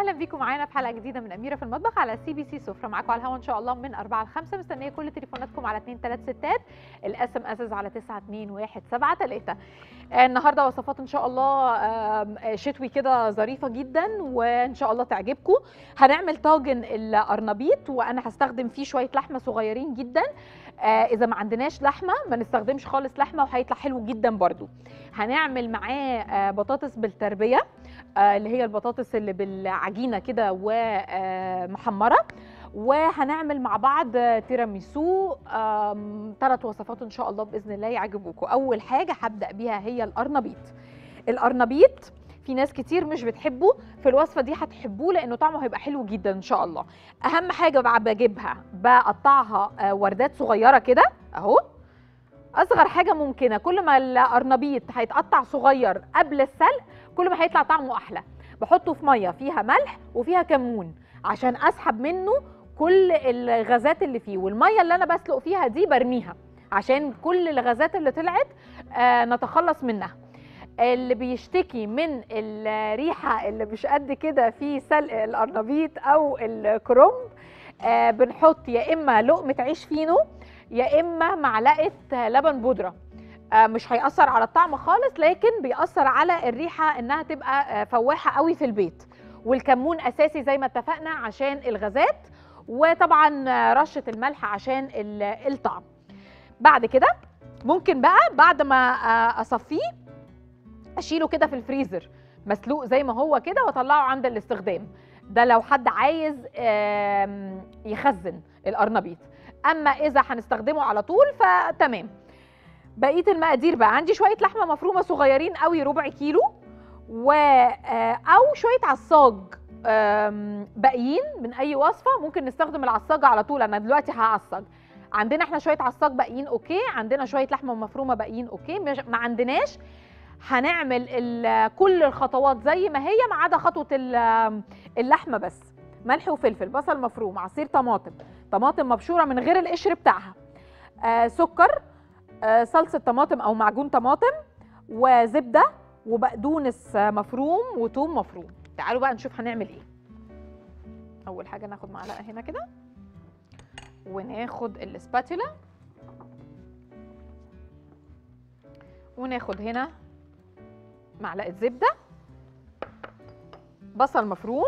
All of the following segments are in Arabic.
أهلا بيكم معانا في حلقة جديدة من أميرة في المطبخ على سي بي سي سفرة معاكم على الهوا إن شاء الله من 4 ل 5 مستنية كل تليفوناتكم على 2 3 6 ال SMS على 9 2 1 7 3 النهارده وصفات إن شاء الله آم، شتوي كده ظريفة جدا وإن شاء الله تعجبكم. هنعمل طاجن القرنبيط وأنا هستخدم فيه شوية لحمة صغيرين جدا. آه، إذا ما عندناش لحمة ما نستخدمش خالص لحمة وهيطلع حلو جدا برضو. هنعمل معاه آه، بطاطس بالتربية. آه، اللي هي البطاطس اللي بالعجينة كده ومحمرة. وهنعمل مع بعض آه، تيراميسو ثلاث وصفات إن شاء الله بإذن الله يعجبوكم أول حاجة هبدأ بيها هي القرنبيط. القرنبيط في ناس كتير مش بتحبه في الوصفة دي هتحبوه لأنه طعمه هيبقى حلو جدا إن شاء الله. أهم حاجة بقى بجيبها بقطعها آه، وردات صغيرة كده أهو. أصغر حاجة ممكنة كل ما القرنبيط هيتقطع صغير قبل السلق كل ما هيطلع طعمه أحلى. بحطه في مية فيها ملح وفيها كمون عشان أسحب منه كل الغازات اللي فيه. والمية اللي أنا بسلق فيها دي برميها عشان كل الغازات اللي طلعت آه نتخلص منها. اللي بيشتكي من الريحة اللي مش قد كده في سلق القرنبيط أو الكرنب آه بنحط يا إما لقمة عيش فينو يا إما معلقة لبن بودرة. مش هيأثر على الطعم خالص لكن بيأثر على الريحة إنها تبقى آه، فواحة قوي في البيت. والكمون أساسي زي ما اتفقنا عشان الغازات وطبعا آه، رشة الملح عشان ال- الطعم. بعد كده ممكن بقى بعد ما آه، أصفيه أشيله كده في الفريزر مسلوق زي ما هو كده وأطلعه عند الاستخدام. ده لو حد عايز يخزن القرنبيط. أما إذا هنستخدمه على طول فتمام. بقية المقادير بقى. عندي شوية لحمة مفرومة صغيرين قوي ربع كيلو و آه، أو شوية عصاج باقيين من أي وصفة. ممكن نستخدم العصاج على طول. أنا دلوقتي هعصج. عندنا إحنا شوية عصاج باقيين okay. عندنا شوية لحمة مفرومة باقيين okay. ما عندناش. هنعمل كل الخطوات زي ما هي ما عدا خطوة ال- اللحمة بس. ملح وفلفل بصل مفروم عصير طماطم. طماطم مبشورة من غير القشر بتاعها. آه سكر. صلصة طماطم أو معجون طماطم وزبدة وبقدونس آه، مفروم وتوم مفروم. تعالوا بقى نشوف هنعمل إيه. أول حاجة ناخد معلقة هنا كده وناخد الاسباتولا وناخد هنا معلقة زبدة بصل مفروم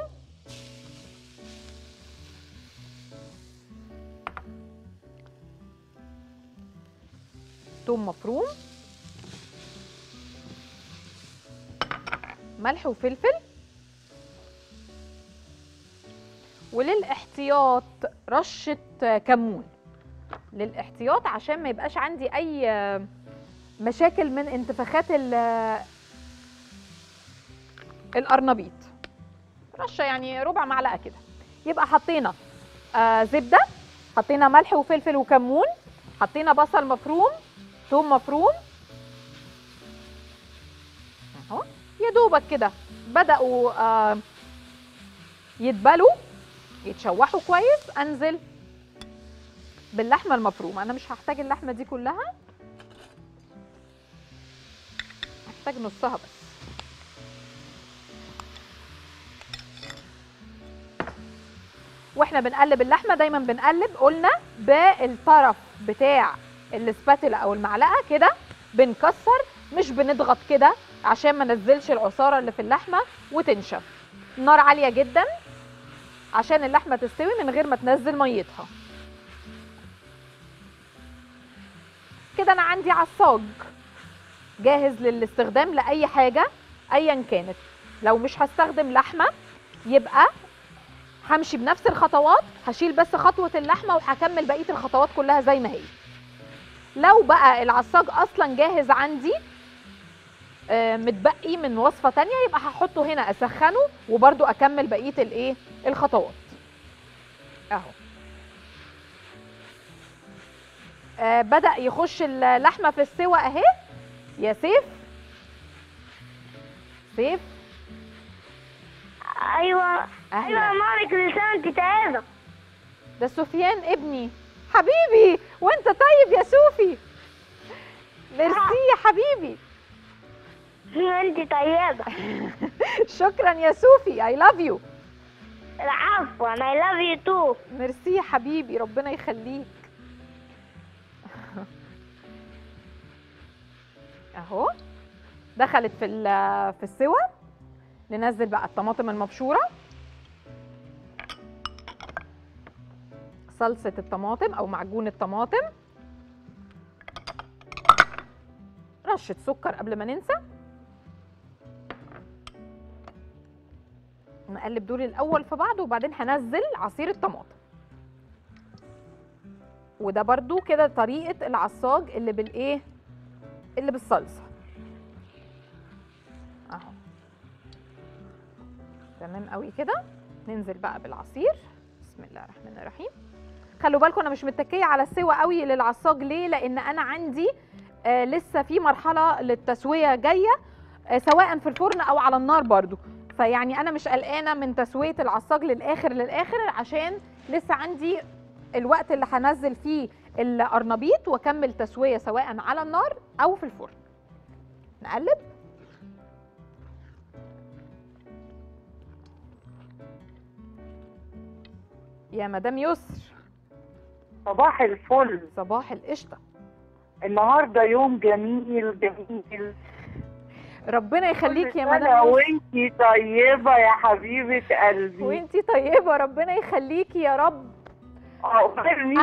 توم مفروم ملح وفلفل وللاحتياط رشة كمون. للاحتياط عشان ما يبقاش عندي أي مشاكل من انتفاخات ال- القرنبيط. رشة يعني ربع معلقة كده. يبقى حطينا آه زبدة حطينا ملح وفلفل وكمون حطينا بصل مفروم ثوم مفروم. أهو يا دوبك كده بدأوا آه يدبلوا يتشوحوا كويس. أنزل باللحمة المفرومة. أنا مش هحتاج اللحمة دي كلها. هحتاج نصها بس. وإحنا بنقلب اللحمة دايما بنقلب. قلنا بالطرف بتاع السباتولا أو المعلقة كده بنكسر مش بنضغط كده عشان ما ننزلش العصارة اللي في اللحمة وتنشف. نار عالية جدا عشان اللحمة تستوي من غير ما تنزل ميتها. كده أنا عندي عصاج جاهز للاستخدام لأي حاجة ايا كانت. لو مش هستخدم لحمة يبقى همشي بنفس الخطوات هشيل بس خطوة اللحمة وهكمل بقية الخطوات كلها زي ما هي. لو بقى العصاج أصلا جاهز عندي آه، متبقي من وصفة تانية يبقى هحطه هنا أسخنه وبرده أكمل بقية الإيه؟ الخطوات. أهو. آه بدأ يخش اللحمة في السوى أهي. يا سيف. سيف. أيوه. أيوه أهلا. مامي كل سنه وانت طيبه ده سفيان ابني. حبيبي وأنت طيب يا سوفي. ميرسي يا حبيبي. وانت طيبة. شكرا يا سوفي I love you العفو I love you too. ميرسي يا حبيبي ربنا يخليك. أهو دخلت في في السوا ننزل بقى الطماطم المبشورة. صلصة الطماطم أو معجون الطماطم. رشة سكر قبل ما ننسى. نقلب دول الأول في بعض وبعدين هنزل عصير الطماطم. وده برضو كده طريقة العصاج اللي بالإيه؟ اللي بالصلصة. أهو. تمام قوي كده. ننزل بقى بالعصير. بسم الله الرحمن الرحيم. خلوا بالكم أنا مش متكية على السوا قوي للعصاج ليه؟ لأن أنا عندي آه لسه في مرحلة للتسوية جاية آه سواء في الفرن أو على النار برضو. فيعني أنا مش قلقانة من تسوية العصاج للآخر للآخر عشان لسه عندي الوقت اللي هنزل فيه القرنبيط وأكمل تسوية سواء على النار أو في الفرن. نقلب. يا مدام يسر. صباح الفل. صباح القشطة. النهارده يوم جميل جميل. ربنا يخليك يا يسر وانتي طيبة يا حبيبة قلبي. وانتي طيبة ربنا يخليكي يا رب.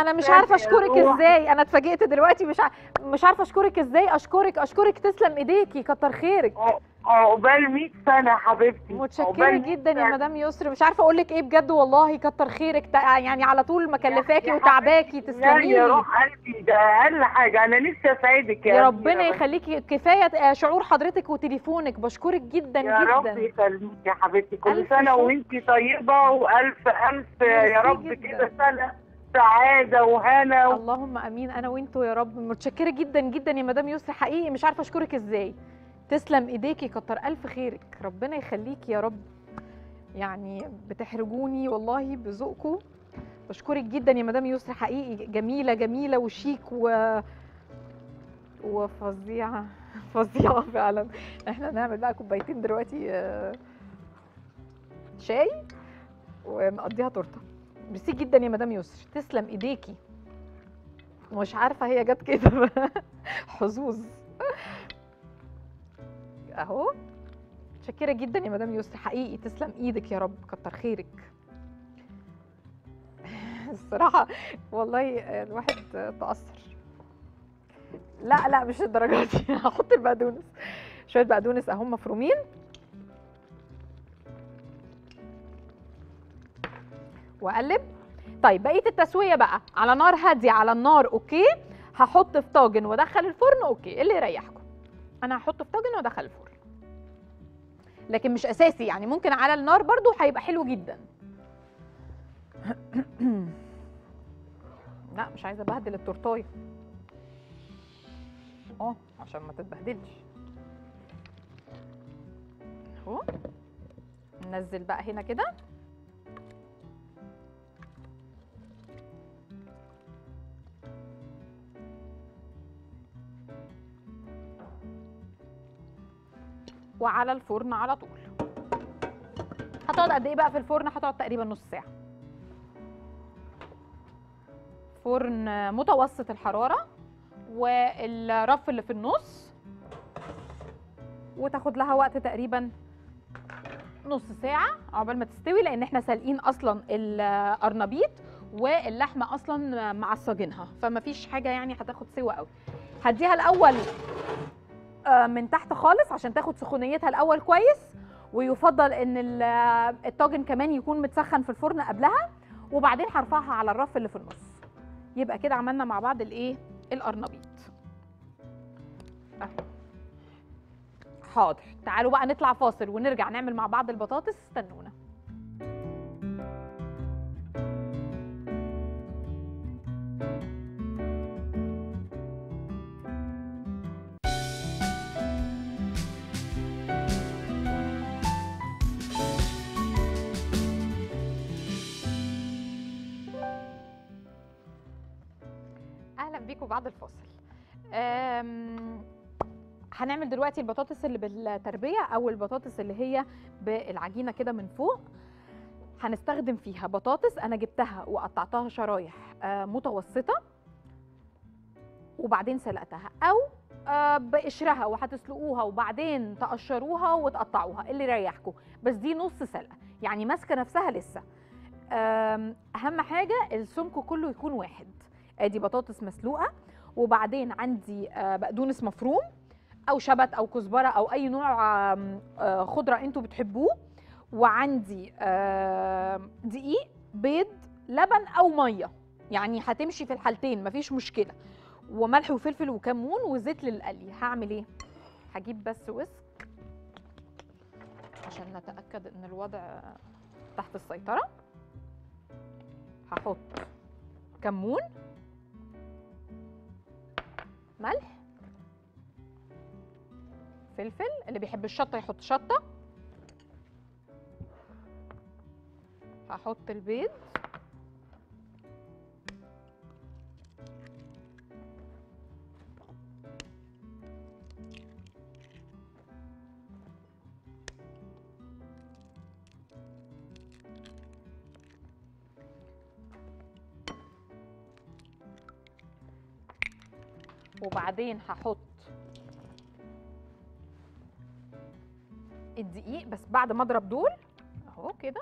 أنا مش عارفة أشكرك. إزاي. أنا اتفاجئت دلوقتي مش ع... مش عارفة أشكرك إزاي. أشكرك أشكرك. تسلم إيديكي كتر خيرك. ع- عقبال 100 سنة يا حبيبتي. متشكرة عقبال 100 جدا يا. مدام يسر. مش عارفة أقول لك إيه بجد والله. كتر خيرك. يعني على طول مكلفاكي يا وتعباكي. تسلمي يا روح قلبي ده أقل حاجة. أنا نفسي أساعدك يا يا ربنا. يخليكي كفاية شعور حضرتك وتليفونك. بشكرك جدا يا رب جدا يخليك يا حبيبتي. كل شكر. وانتي طيبة وألف ألف يا رب. كده سنة سعادة وهنا و... اللهم آمين. أنا وأنتوا يا رب. متشكرة جدا جدا يا مدام يسري حقيقي مش عارفة أشكرك إزاي. تسلم ايديكي كتر ألف خيرك. ربنا يخليكي يا رب. يعني بتحرجوني والله بذوقكم. بشكرك جدا يا مدام يسري حقيقي جميلة جميلة وشيك و وفظيعة فظيعة فعلا. إحنا نعمل بقى كوبايتين دلوقتي آه، شاي ونقضيها تورتة. ميرسي جدا يا مدام يسر تسلم ايديكي مش عارفة هي جت كده. حظوظ. اهو. متشكرة جدا يا مدام يسر حقيقي تسلم إيدك يا رب كتر خيرك. الصراحة والله الواحد تأثر. لا لا مش الدرجات دي. هحط البقدونس. شوية بقدونس اهم مفرومين. وأقلب. طيب بقية التسوية بقى. على نار هادية على النار okay. هحط في طاجن وأدخل الفرن okay. اللي يريحكم. أنا هحطه في طاجن وادخل الفرن. لكن مش أساسي يعني ممكن على النار برضو هيبقى حلو جدا. لا مش عايزة أبهدل التورتاية. آه عشان ما تتبهدلش. أهو. ننزل بقى هنا كده. وعلى الفرن على طول. هتقعد قد إيه بقى في الفرن؟ هتقعد تقريبا نص ساعة. فرن متوسط الحرارة والرف اللي في النص وتاخد لها وقت تقريبا نص ساعة عقبال ما تستوي لأن إحنا سالقين أصلا القرنبيط واللحمة أصلا معصجينها فما فيش حاجة يعني هتاخد سوا قوي. هديها الأول من تحت خالص عشان تاخد سخونيتها الأول كويس ويفضل إن آه، الطاجن كمان يكون متسخن في الفرن قبلها وبعدين هرفعها على الرف اللي في النص. يبقى كده عملنا مع بعض الإيه؟ القرنبيط. حاضر. تعالوا بقى نطلع فاصل ونرجع نعمل مع بعض البطاطس. استنونا. أهلا بيكم بعد الفاصل هنعمل دلوقتي البطاطس اللي بالتربية أو البطاطس اللي هي بالعجينة كده من فوق. هنستخدم فيها بطاطس أنا جبتها وقطعتها شرايح آه، متوسطة وبعدين سلقتها أو آه، بقشرها وهتسلقوها وبعدين تقشروها وتقطعوها اللي يريحكم بس دي نص سلقة يعني ماسكة نفسها لسه. آم، أهم حاجة السمك كله يكون واحد. ادي بطاطس مسلوقة وبعدين عندي آه، بقدونس مفروم أو شبت أو كزبرة أو أي نوع آه، خضرة أنتوا بتحبوه. وعندي دقيق بيض لبن أو مية. يعني هتمشي في الحالتين مفيش مشكلة. وملح وفلفل وكمون وزيت للقلي. هعمل إيه؟ هجيب بس ويسك عشان نتأكد إن الوضع تحت السيطرة. هحط كمون. ملح فلفل اللي بيحب الشطة يحط شطة. هحط البيض. وبعدين هحط الدقيق. بس بعد ما اضرب دول اهو كده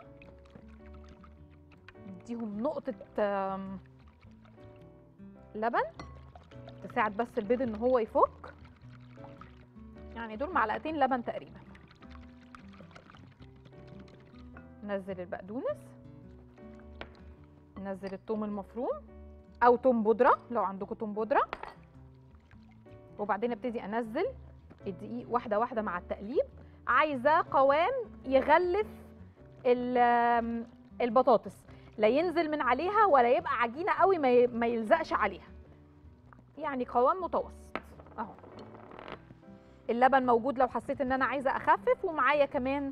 اديهم نقطة آم، لبن تساعد بس البيض إن هو يفك. يعني دول معلقتين لبن تقريبا. نزل البقدونس نزل الثوم المفروم أو توم بودرة لو عندكم توم بودرة. وبعدين ابتدي انزل الدقيق واحدة واحدة مع التقليب. عايزاه قوام يغلف البطاطس. لا ينزل من عليها ولا يبقى عجينة قوي ما يلزقش عليها. يعني قوام متوسط. أهو. اللبن موجود لو حسيت إن أنا عايزة أخفف ومعايا كمان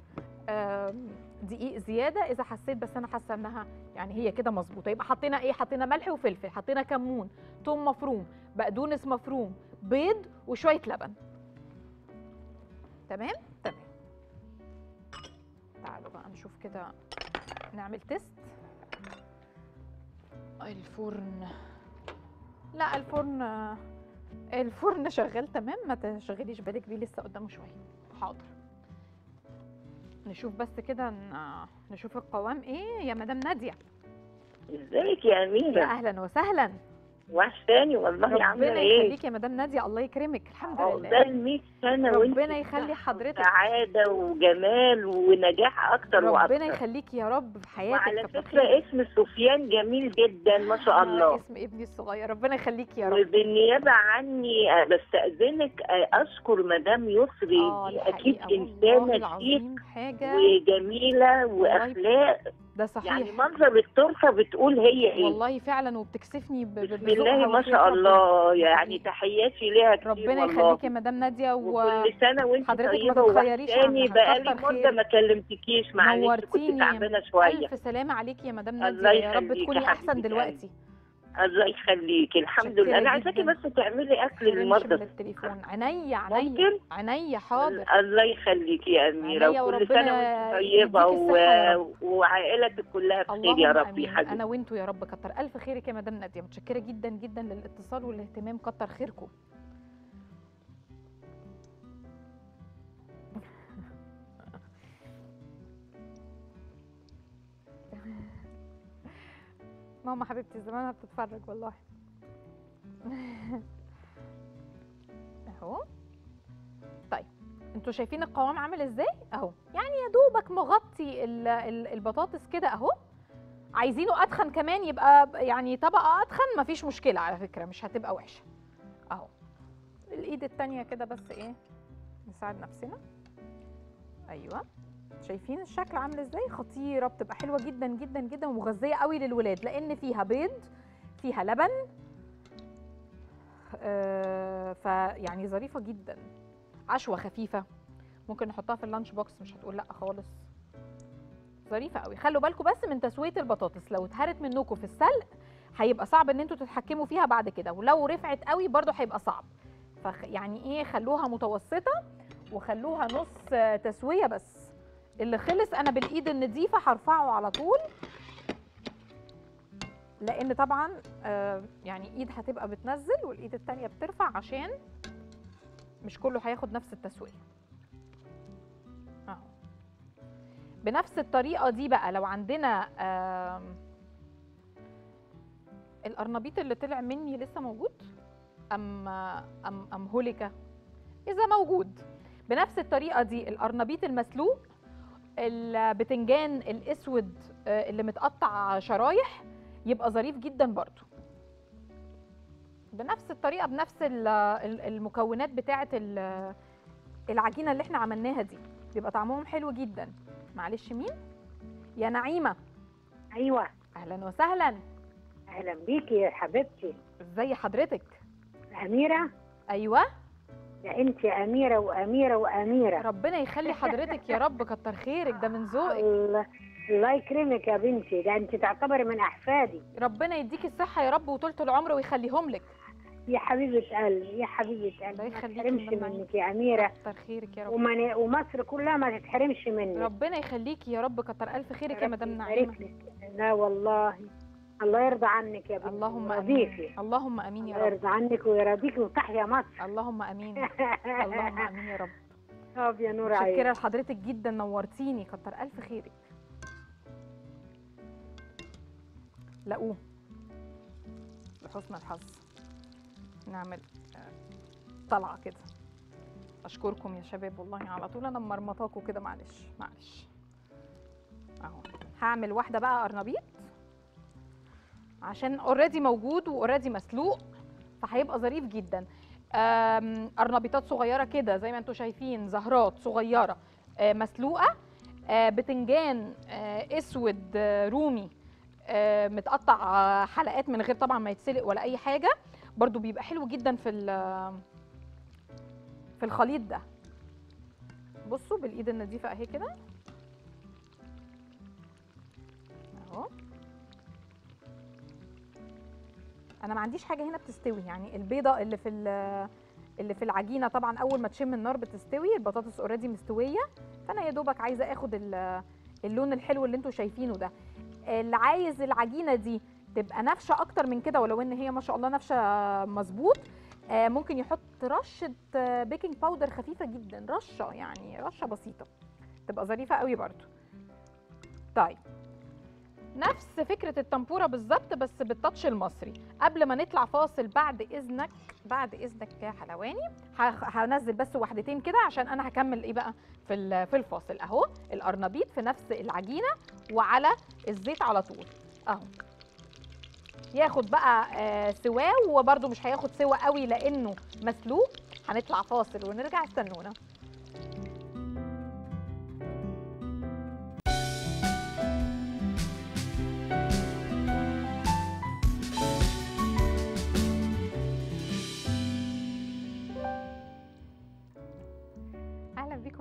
دقيق زيادة إذا حسيت بس أنا حاسة إنها يعني هي كده مظبوطة. يبقى حطينا إيه؟ حطينا ملح وفلفل حطينا كمون توم مفروم بقدونس مفروم بيض وشوية لبن. تمام؟ تمام. تعالوا بقى نشوف كده نعمل تيست. الفرن. لا الفرن الفرن شغال تمام ما تشغليش بالك بيه لسه قدامه شوية. حاضر. نشوف بس كده نشوف القوام إيه. يا مدام نادية. إزيك يا أميرة؟ أهلا وسهلا. وحشاني والله ربنا عاملة إيه؟ يخليك يا مدام نادية الله يكرمك الحمد لله. عقبال 100 سنة وانت ربنا يخلي حضرتك. سعادة وجمال ونجاح أكتر ربنا وأكتر. يخليك يا رب في حياتك وعلى خيرك. اسم سفيان جميل جدا ما شاء آه، الله. اسم ابني الصغير. ربنا يخليك يا رب. وبالنيابة عني آه، بستأذنك آه، أشكر مدام يسري الحقيقة إنسانة والله شيك وجميلة وأخلاق. ده صحيح يعني منظر الطرفة بتقول هي إيه والله فعلا وبتكسفني بسم الله ما شاء. الله يعني. تحياتي ليها كتير ربنا يخليك يا مدام نادية و... وكل سنة وأنت تتخيريش ووحشاني عنها. بقالي خيرك. ما كلمتكيش معلش كنت. تعبانة شوية ألف سلامة عليكي يا مدام نادية يا رب تكوني أحسن دلوقتي الله يخليكي الحمد لله. أنا عايزاكي. بس تعملي من للمرضى التليفون. عينيا عينيا؟ عينيا حاضر. الله يخليكي يا عينيا وكل سنة وأنت يا و... وعائلتك كلها بخير يا رب يا حبيبي. أنا وأنتوا يا رب كتر ألف خيرك يا مدام نادية. متشكرة جدا جدا للاتصال والاهتمام. كتر خيركم. ماما حبيبتي زمانها بتتفرج والله. اهو. طيب أنتوا شايفين القوام عامل إزاي؟ اهو. يعني يا دوبك مغطي ال- ال- البطاطس كده اهو. عايزينه اتخن كمان يبقى يعني طبقة اتخن مفيش مشكلة على فكرة مش هتبقى وحشة. اهو. الايد التانية كده بس إيه نساعد نفسنا. أيوه. شايفين الشكل عامل إزاي؟ خطيرة بتبقى حلوة جدا جدا جدا ومغذية قوي للولاد. لأن فيها بيض فيها لبن آه فيعني ظريفة جدا. عشوة خفيفة. ممكن نحطها في اللانش بوكس مش هتقول لأ خالص. ظريفة قوي. خلوا بالكم بس من تسوية البطاطس. لو اتهرت منكم في السلق هيبقى صعب إن أنتوا تتحكموا فيها بعد كده. ولو رفعت قوي برضو هيبقى صعب. فخ يعني إيه خلوها متوسطة وخلوها نص تسوية بس. اللي خلص أنا بالايد النظيفه هرفعه على طول. لأن طبعا آه يعني ايد هتبقى بتنزل والايد التانية بترفع عشان مش كله هياخد نفس التسوية. اهو بنفس الطريقة دي بقى لو عندنا القرنبيط اللي طلع مني لسه موجود؟ أم أم أم هوليكا؟ إذا موجود. بنفس الطريقة دي القرنبيط المسلوق البتنجان الأسود آه، اللي متقطع شرايح يبقى ظريف جدا برضو. بنفس الطريقة بنفس ال- ال- المكونات بتاعة ال- العجينة اللي إحنا عملناها دي. بيبقى طعمهم حلو جدا. معلش مين؟ يا نعيمة. أيوه. أهلا وسهلا. أهلا بيكي يا حبيبتي. ازي حضرتك؟ أميرة. أيوه. ده انت أميرة وأميرة وأميرة. ربنا يخلي حضرتك يا رب كتر خيرك ده من ذوقك. الله الله يكرمك يا بنتي ده انت تعتبري من أحفادي. ربنا يديكي الصحة يا رب وطولة العمر ويخليهم لك. يا حبيبة قلبي يا حبيبة قلبي الله ما يخليكي تحرمش من المعين. منك يا أميرة. كتر خيرك يا رب. ومن ومصر كلها ما تتحرمش منك. ربنا يخليكي يا رب كتر ألف خيرك يا مدام نعيمة. لا والله. الله يرضى عنك يا بنتي اللهم. آمين. اللهم آمين يا الله رب. يرضى عنك ويرضيكي وتحيا مصر. اللهم آمين. اللهم آمين يا رب. طب يا نور عيني لحضرتك جدا نورتيني. كتر ألف خيرك لاقوه لحسن الحظ. نعمل آه، طلعة كده. أشكركم يا شباب والله على طول. أنا مرمطاكوا كده معلش معلش. أهو. هعمل واحدة بقى قرنبيط عشان already موجود و already مسلوق فهيبقى ظريف جدا. قرنبيطات صغيرة كده زي ما أنتم شايفين زهرات صغيرة آه، مسلوقة. آه، بتنجان آه، أسود رومي متقطع حلقات من غير طبعا ما يتسلق ولا أي حاجة. برضو بيبقى حلو جدا في في الخليط ده. بصوا بالإيد النظيفة أهي كده. أنا ما عنديش حاجة هنا بتستوي يعني البيضة اللي في ال- اللي في العجينة طبعا أول ما تشم النار بتستوي البطاطس اوريدي مستوية فأنا يا دوبك عايزة آخد ال- اللون الحلو اللي أنتوا شايفينه ده. اللي عايز العجينة دي تبقى نافشة أكتر من كده ولو إن هي ما شاء الله نافشة مظبوط آه، ممكن يحط رشة بيكنج باودر خفيفة جدا رشة يعني رشة بسيطة تبقى ظريفة قوي برضو. طيب. نفس فكرة التمبورة بالظبط بس بالتاتش المصري. قبل ما نطلع فاصل بعد إذنك بعد إذنك يا حلواني هنزل بس واحدتين كده عشان أنا هكمل إيه بقى في في الفاصل. أهو القرنبيط في نفس العجينة وعلى الزيت على طول. أهو. ياخد بقى آه سواه وبرده مش هياخد سوا قوي لأنه مسلوق. هنطلع فاصل ونرجع. استنونا.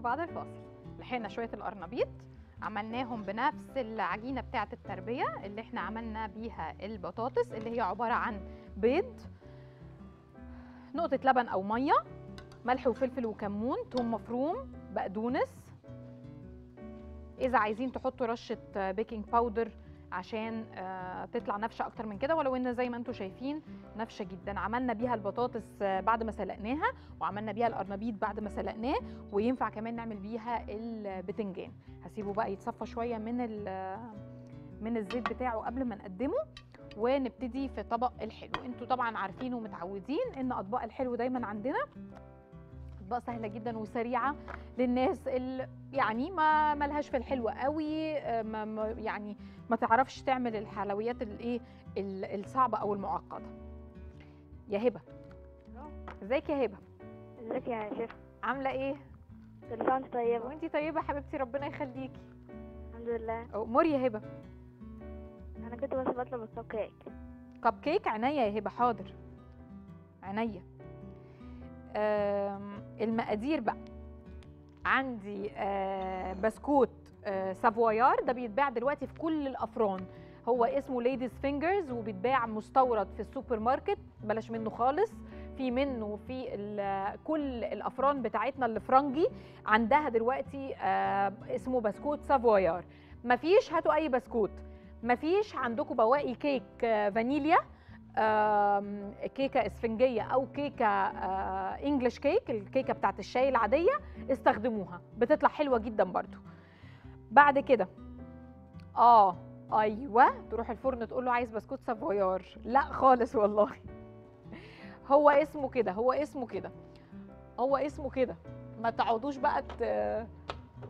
بعد الفاصل. لحقنا شوية القرنبيط عملناهم بنفس العجينة بتاعة التربية اللي إحنا عملنا بيها البطاطس اللي هي عبارة عن بيض نقطة لبن أو مية ملح وفلفل وكمون توم مفروم بقدونس. إذا عايزين تحطوا رشة بيكنج باودر عشان آه، تطلع نافشه أكتر من كده ولو إن زي ما أنتم شايفين نافشه جدا. عملنا بيها البطاطس آه، بعد ما سلقناها وعملنا بيها القرنبيط بعد ما سلقناه وينفع كمان نعمل بيها البتنجان. هسيبه بقى يتصفى شوية من ال- من الزيت بتاعه قبل ما نقدمه ونبتدي في طبق الحلو. أنتوا طبعا عارفين ومتعودين إن أطباق الحلو دايما عندنا أطباق سهلة جدا وسريعة للناس اللي يعني ما ملهاش في الحلو قوي آه، ما يعني ما تعرفش تعمل الحلويات الايه ال- الصعبة أو المعقدة. يا هبة. إزيك يا هبة؟ إزيك يا شيف؟ عاملة إيه؟ كل سنه وانت طيبة. وأنتي طيبة حبيبتي؟ ربنا يخليكي. الحمد لله. أؤمري يا هبة. أنا كنت بس بطلب ال cup cake. cup cake؟ عينيا يا هبة حاضر. عينيا. المقادير بقى. عندي آه، بسكوت آه، سافويار ده بيتباع دلوقتي في كل الأفران. هو اسمه ladies fingers وبيتباع مستورد في السوبر ماركت بلاش منه خالص. في منه في كل الأفران بتاعتنا الفرنجي عندها دلوقتي آه، اسمه بسكوت سافويار. مفيش هاتوا أي بسكوت. مفيش عندكم بواقي كيك فانيليا. كيكة اسفنجية أو كيكة آه، English cake الكيكة بتاعت الشاي العادية استخدموها بتطلع حلوة جدا برضو. بعد كده آه أيوه تروح الفرن تقول له عايز بسكوت سافويار. لا خالص والله. هو اسمه كده هو اسمه كده هو اسمه كده. ما تقعدوش بقى.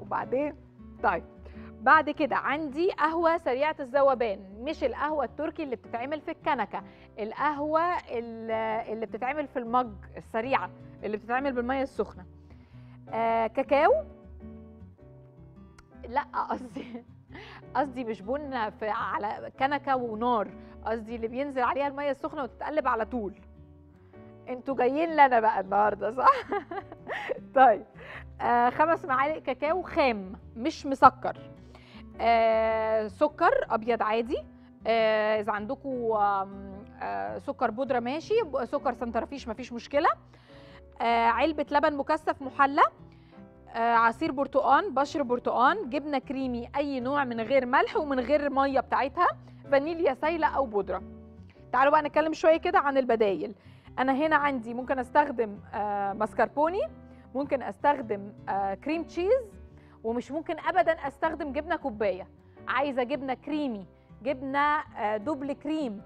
وبعدين طيب. بعد كده عندي قهوة سريعة الذوبان مش القهوة التركي اللي بتتعمل في الكنكة القهوة ال- اللي بتتعمل في المج السريعة اللي بتتعمل بالمية السخنة. آه كاكاو؟ لا قصدي قصدي مش بن على كنكة ونار قصدي اللي بينزل عليها المية السخنة وتتقلب على طول. أنتوا جايين لنا بقى النهارده صح؟ طيب آه خمس معالق كاكاو خام مش مسكر. سكر أبيض عادي. آه إذا عندكم آه سكر بودرة ماشي سكر سنترفيش مفيش مشكلة. آه علبة لبن مكثف محلى. آه عصير برتقان بشر برتقان جبنة كريمي أي نوع من غير ملح ومن غير مية بتاعتها فانيليا سايلة أو بودرة. تعالوا بقى نتكلم شوية كده عن البدايل. أنا هنا عندي ممكن أستخدم آه ماسكربوني ممكن أستخدم آه cream cheese ومش ممكن ابدا أستخدم جبنة كوباية. عايزة جبنة كريمي جبنة آه دوبل كريم.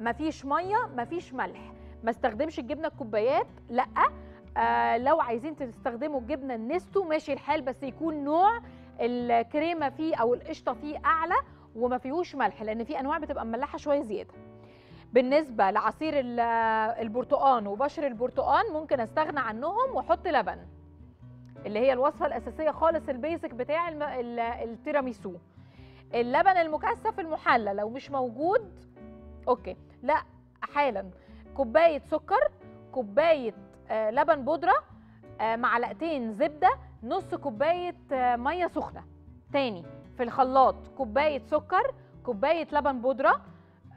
مفيش مية مفيش ملح. ما استخدمش الجبنة الكوبايات لأ. آه لو عايزين تستخدموا الجبنه النستو ماشي الحال بس يكون نوع الكريمة فيه أو القشطة فيه أعلى وما فيهوش ملح لأن في أنواع بتبقى مملحة شوية زيادة. بالنسبة لعصير ال- البرتقان وبشر البرتقان ممكن أستغنى عنهم وأحط لبن. اللي هي الوصفة الأساسية خالص البيزك بتاع التيراميسو. اللبن المكثف المحلى لو مش موجود okay. لا حالا. كوباية سكر كوباية آه، لبن بودرة آه، معلقتين زبدة نص كوباية آه، مية سخنة. تاني في الخلاط كوباية سكر كوباية لبن بودرة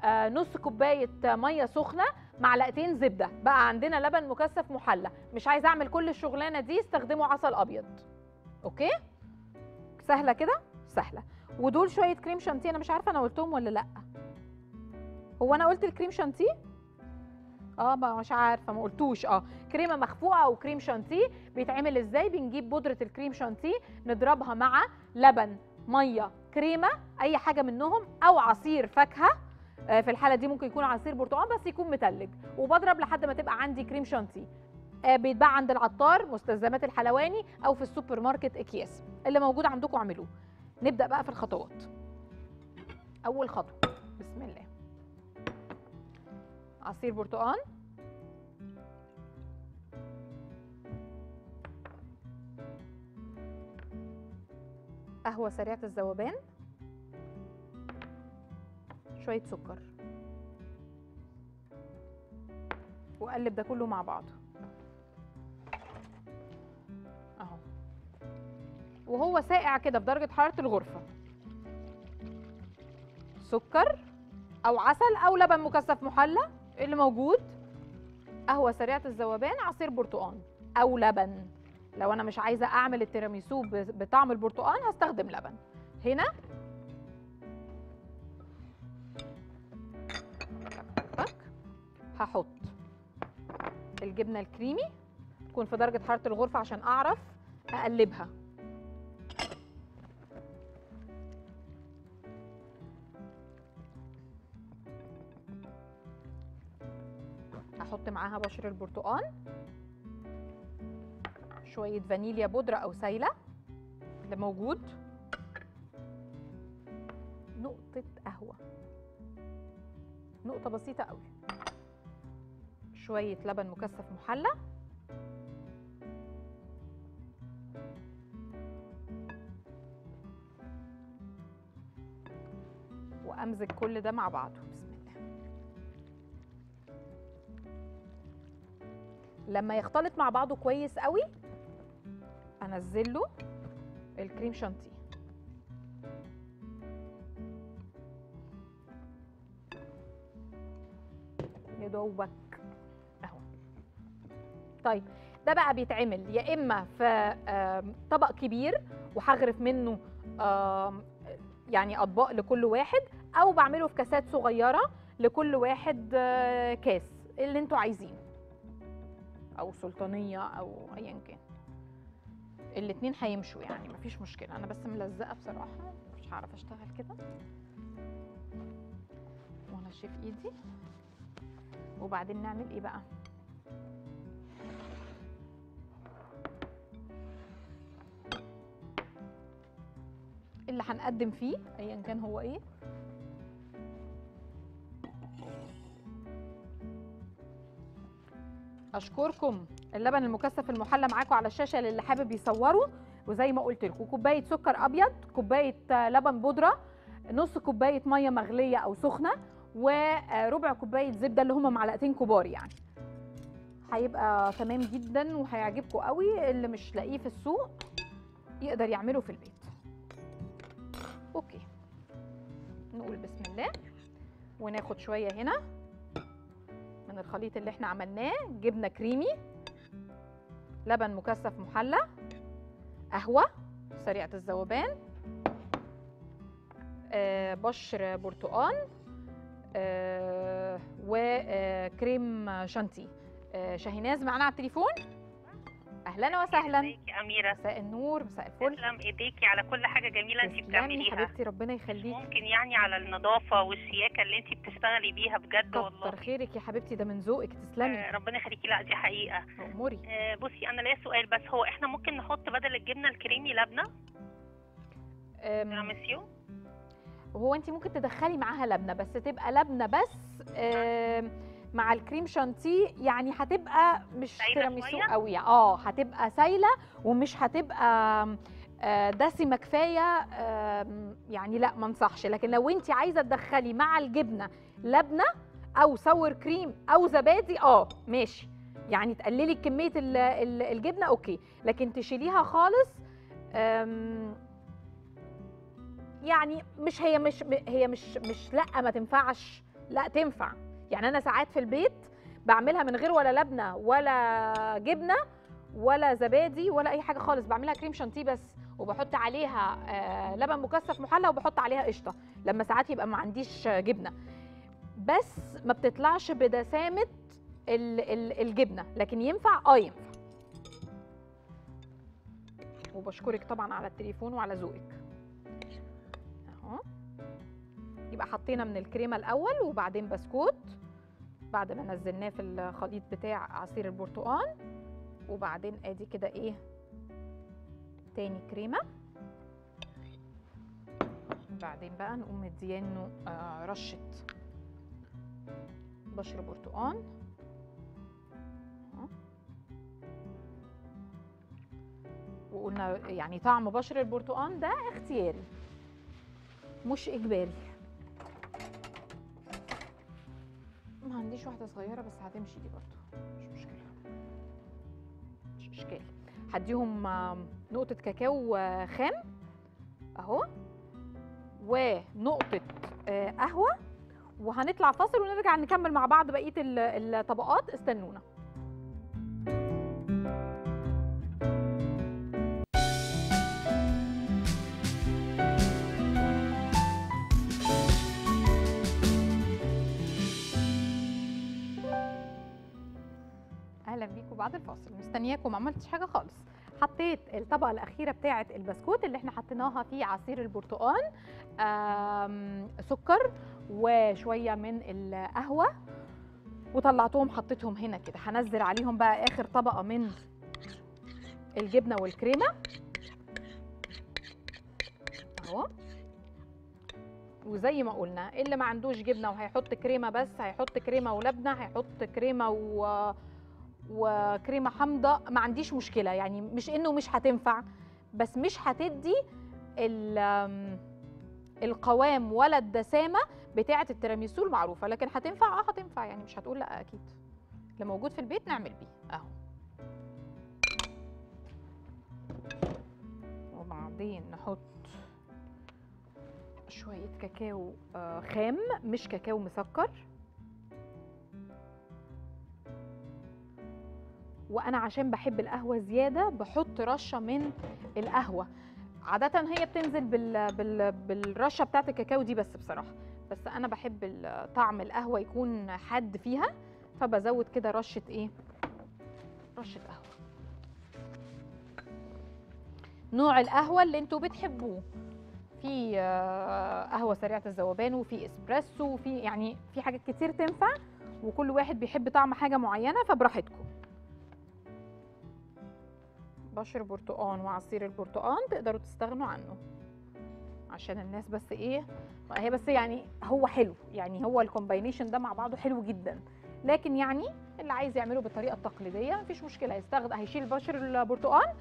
نص كوباية مية سخنة معلقتين زبدة. بقى عندنا لبن مكثف محلى. مش عايزه أعمل كل الشغلانة دي استخدموا عسل أبيض. أوكي؟ سهلة كده؟ سهلة. ودول شوية كريم شانتيه. أنا مش عارفة أنا قلتهم ولا لأ. هو أنا قلت الكريم شانتيه؟ آه ما مش عارفة. ما قلتوش. آه. كريمة مخفوقة أو كريم شانتيه. بيتعمل إزاي؟ بنجيب بودرة الكريم شانتيه نضربها مع لبن مية كريمة أي حاجة منهم أو عصير فاكهة. في الحالة دي ممكن يكون عصير برتقال بس يكون متلج. وبضرب لحد ما تبقى عندي كريم شانتيه. آه، بيتباع عند العطار مستلزمات الحلواني أو في السوبر ماركت أكياس. اللي موجود عندكم اعملوه. نبدأ بقى في الخطوات. أول خطوة. بسم الله. عصير برتقال. قهوة سريعة الذوبان. شوية سكر. واقلب ده كله مع بعضه. أهو. وهو ساقع كده بدرجه حرارة الغرفة. سكر أو عسل أو لبن مكثف محلى اللي موجود. قهوة سريعة الذوبان عصير برتقال أو لبن. لو أنا مش عايزة أعمل التيراميسو بطعم البرتقال هستخدم لبن. هنا هحط الجبنة الكريمي تكون في درجة حرارة الغرفة عشان أعرف أقلبها. أحط معاها بشر البرتقال شوية فانيليا بودرة أو سايلة اللي موجود. نقطة قهوة. نقطة بسيطة قوي شوية لبن مكثف محلى. وأمزج كل ده مع بعضه. بسم الله. لما يختلط مع بعضه كويس قوي انزل له الكريم شانتيه. يا دوبك طيب ده بقى بيتعمل يا إما في طبق كبير وهغرف منه يعني أطباق لكل واحد أو بعمله في كاسات صغيرة لكل واحد آه، كاس اللي أنتوا عايزينه أو سلطانية أو ايا كان. الاتنين هيمشوا يعني مفيش مشكلة. أنا بس ملزقة بصراحة مش هعرف أشتغل كده. وانشف إيدي. وبعدين نعمل إيه بقى؟ اللي هنقدم فيه ايا كان هو إيه. أشكركم. اللبن المكثف المحلى معاكم على الشاشة للي حابب يصوره. وزي ما قلت لكم كوباية سكر أبيض كوباية لبن بودرة نص كوباية مية مغلية أو سخنة وربع كوباية زبدة اللي هم معلقتين كبار يعني. هيبقى تمام جدا وهيعجبكم قوي اللي مش لاقيه في السوق يقدر يعمله في البيت. نقول بسم الله. وناخد شوية هنا من الخليط اللي إحنا عملناه. جبنة كريمي لبن مكثف محلى قهوة سريعة الذوبان آه بشر برتقال آه وكريم شانتي. آه شاهيناز معانا على التليفون؟ أهلا وسهلا. ازيك أميرة. مساء النور مساء الفل. تسلم إيديكي على كل حاجة جميلة انت بتعمليها. حبيبتي ربنا يخليكي. ممكن يعني على النظافة والشياكه اللي انت بتشتغلي بيها بجد والله. كتر خيرك يا حبيبتي ده من ذوقك تسلمي. آه ربنا يخليكي. لا دي حقيقة. اموري آه بصي أنا ليا سؤال بس. هو إحنا ممكن نحط بدل الجبنة الكريمي لبنة؟ أم، تيراميسيو وهو انت ممكن تدخلي معاها لبنة بس تبقى لبنة بس آم، مع الكريم شانتيه يعني هتبقى مش تيراميسو؟ قوي آه هتبقى سايلة ومش هتبقى آه، دسمه كفايه يعني لا ما انصحش. لكن لو انت عايزة تدخلي مع الجبنة لبنة أو sour cream أو زبادي آه ماشي. يعني تقللي كمية ال- ال- الجبنة okay. لكن تشيليها خالص يعني مش هي مش هي مش مش لا ما تنفعش. لا تنفع. يعني أنا ساعات في البيت بعملها من غير ولا لبنة ولا جبنة ولا زبادي ولا أي حاجة خالص. بعملها كريم شانتيه بس وبحط عليها آه لبن مكثف محلى وبحط عليها قشطة لما ساعات يبقى ما عنديش جبنة. بس ما بتطلعش بدسامة ال- ال- الجبنة لكن ينفع؟ آه ينفع. وبشكرك طبعا على التليفون وعلى ذوقك. أهو. يبقى حطينا من الكريمة الأول وبعدين بسكوت. بعد ما نزلناه في الخليط بتاع عصير البرتقال. وبعدين ادي كده إيه تاني كريمة. بعدين بقى نقوم مديانه آه رشة بشر برتقال. وقلنا يعني طعم بشر البرتقال ده اختياري مش إجباري. ما عنديش واحدة صغيرة بس هتمشي دي برضو مش مشكلة. مش اشكال هديهم نقطة كاكاو آه، خام. أهو. ونقطة آه، قهوة. وهنطلع فاصل ونرجع نكمل مع بعض بقية ال- الطبقات. استنونا. أهلا بيكم بعد الفاصل. مستنياكم. ما عملتش حاجة خالص. حطيت الطبقة الأخيرة بتاعه البسكوت اللي إحنا حطيناها في عصير البرتقال سكر وشوية من القهوة وطلعتهم حطيتهم هنا كده. هنزل عليهم بقى آخر طبقة من الجبنة والكريمة. أهو. وزي ما قلنا اللي ما عندوش جبنة وهيحط كريمة بس هيحط كريمة ولبنة هيحط كريمة و... وكريمة حامضة ما عنديش مشكلة. يعني مش إنه مش هتنفع بس مش هتدي القوام ولا الدسامة بتاعة التيراميسو المعروفه لكن هتنفع؟ آه هتنفع. يعني مش هتقول لأ أكيد. اللي موجود في البيت نعمل بيه. أهو. وبعدين نحط شوية كاكاو آه، خام مش كاكاو مسكر. وأنا عشان بحب القهوة زيادة بحط رشة من القهوة. عادة هي بتنزل بال... بال... بالرشة بتاعت الكاكاو دي بس بصراحة. بس أنا بحب طعم القهوة يكون حاد فيها فبزود كده رشة إيه؟ رشة قهوة. نوع القهوة اللي أنتوا بتحبوه. في آه، قهوة سريعة الذوبان وفي إسبريسو وفي يعني في حاجات كتير تنفع وكل واحد بيحب طعم حاجة معينة فبراحتكم. بشر برتقان وعصير البرتقان تقدروا تستغنوا عنه. عشان الناس بس إيه هي بس يعني هو حلو يعني هو الكومباينيشن ده مع بعضه حلو جدا. لكن يعني اللي عايز يعمله بالطريقة التقليدية مفيش مشكلة هيستخدم هيشيل بشر البرتقان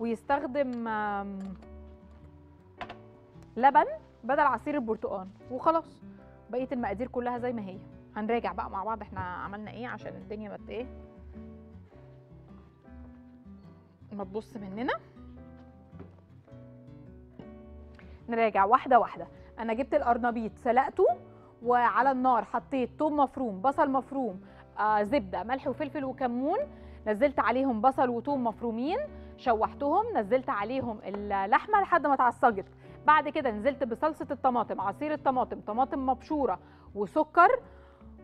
ويستخدم لبن بدل عصير البرتقان وخلاص. بقية المقادير كلها زي ما هي. هنراجع بقى مع بعض إحنا عملنا إيه عشان الدنيا ما ت- إيه ما تبص مننا. نراجع واحدة واحدة. أنا جبت القرنبيط سلقته وعلى النار حطيت توم مفروم بصل مفروم آه زبدة ملح وفلفل وكمون. نزلت عليهم بصل وتوم مفرومين شوحتهم نزلت عليهم اللحمة لحد ما اتعصجت. بعد كده نزلت بصلصة الطماطم عصير الطماطم طماطم مبشورة وسكر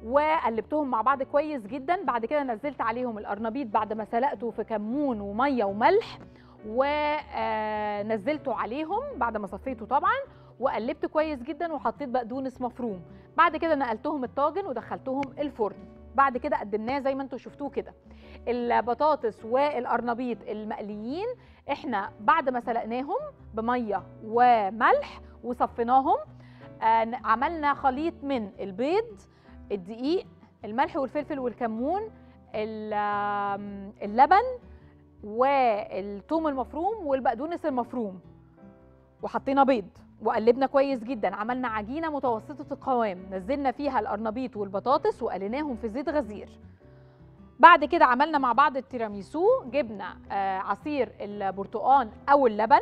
وقلبتهم مع بعض كويس جدا. بعد كده نزلت عليهم القرنبيط بعد ما سلقته في كمون ومية وملح ونزلته عليهم بعد ما صفيته طبعا وقلبت كويس جدا وحطيت بقدونس مفروم بعد كده نقلتهم الطاجن ودخلتهم الفرن. بعد كده قدمناه زي ما أنتم شفتوه كده. البطاطس والقرنبيط المقليين إحنا بعد ما سلقناهم بمية وملح وصفيناهم آه، عملنا خليط من البيض الدقيق الملح والفلفل والكمون اللبن والثوم المفروم والبقدونس المفروم. وحطينا بيض وقلبنا كويس جدا عملنا عجينة متوسطة القوام نزلنا فيها القرنبيط والبطاطس وقليناهم في زيت غزير. بعد كده عملنا مع بعض التيراميسو جبنا آه، عصير البرتقال أو اللبن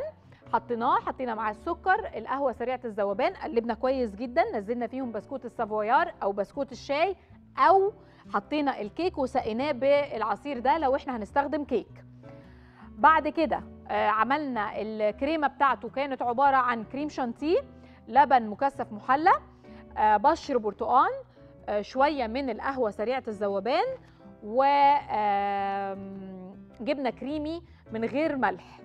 حطيناه حطينا معاه السكر القهوة سريعة الذوبان قلبنا كويس جدا نزلنا فيهم بسكوت السافويار أو بسكوت الشاي أو حطينا الكيك وسقيناه بالعصير ده لو إحنا هنستخدم كيك. بعد كده آه، عملنا الكريمة بتاعته كانت عبارة عن كريم شانتيه لبن مكثف محلى آه، بشر برتقان آه، شوية من القهوة سريعة الذوبان وجبنه كريمي من غير ملح.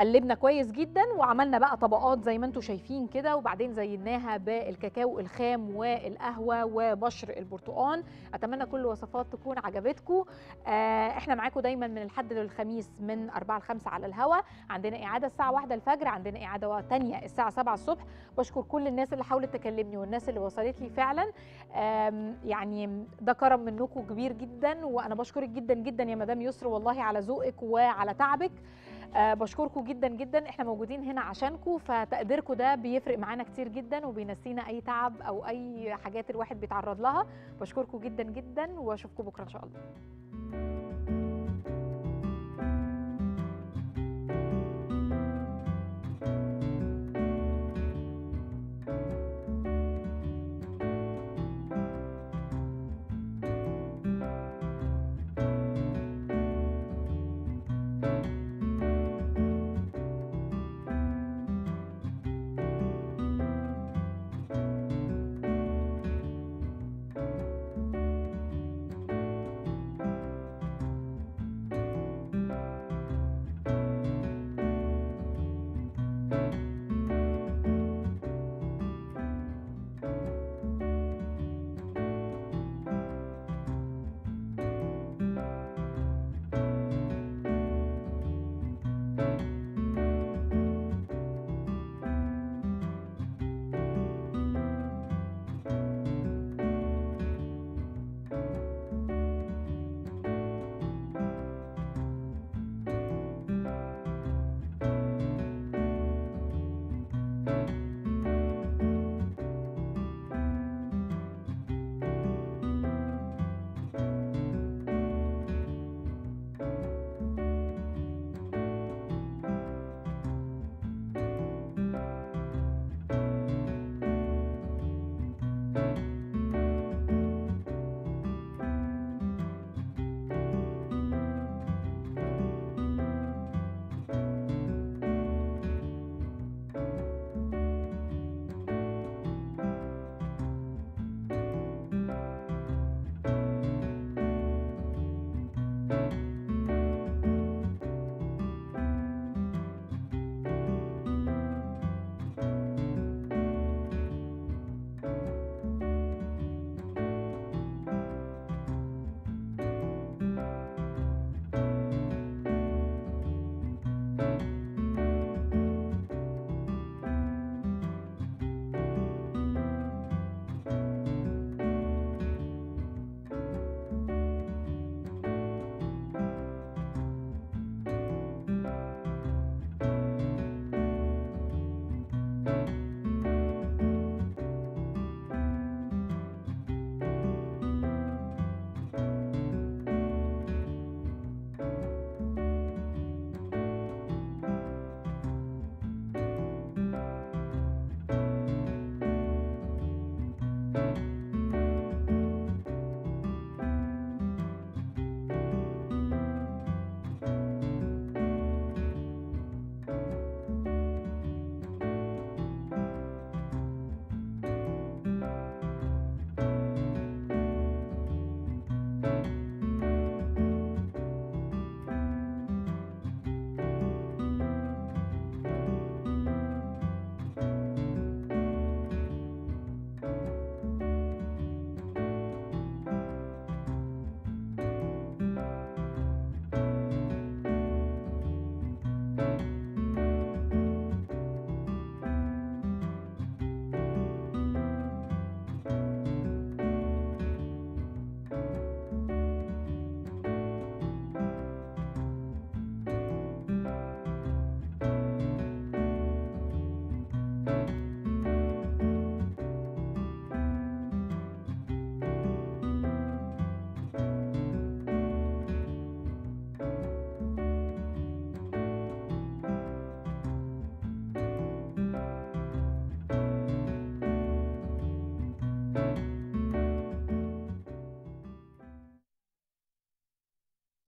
قلبنا كويس جدا وعملنا بقى طبقات زي ما أنتم شايفين كده وبعدين زيناها بالكاكاو الخام والقهوة وبشر البرتقال. أتمنى كل الوصفات تكون عجبتكم. آه إحنا معاكم دايما من الحد للخميس من 4 ل 5 على الهوا. عندنا إعادة الساعة 1 الفجر عندنا إعادة تانية الساعة 7 الصبح. بشكر كل الناس اللي حاولت تكلمني والناس اللي وصلت لي فعلا. يعني ده كرم منكم كبير جدا وأنا بشكرك جدا جدا يا مدام يسر والله على ذوقك وعلى تعبك. آه بشكركم جدا جدا. إحنا موجودين هنا عشانكم فتقديركم ده بيفرق معانا كتير جدا وبينسينا أي تعب أو أي حاجات الواحد بيتعرض لها. بشكركم جدا جدا وأشوفكم بكرة إن شاء الله.